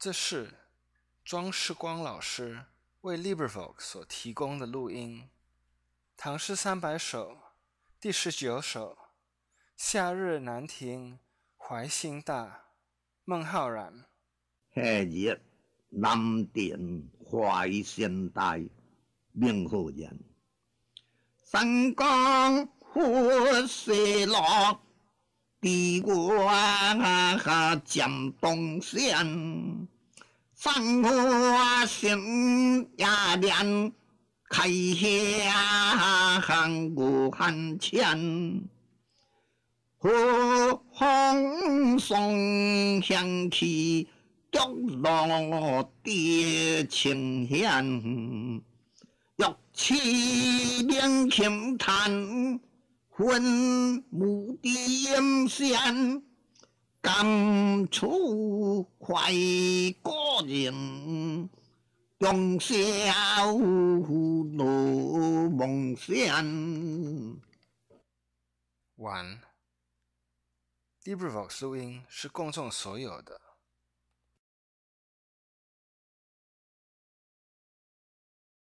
这是庄世光老师为 LibriVox 所提供的录音，《唐诗三百首》第十九首《夏日南亭怀心大》，孟浩然。夏日南亭怀心大，孟浩然。三江湖水浪。地瓜江东线，山河新雅莲，开向古汉前。河风送香气，竹落地清香，玉器连琴弹。闻牧笛声，感触怀故人。江夏路梦乡。晚。LibriVox 录音是公众所有的。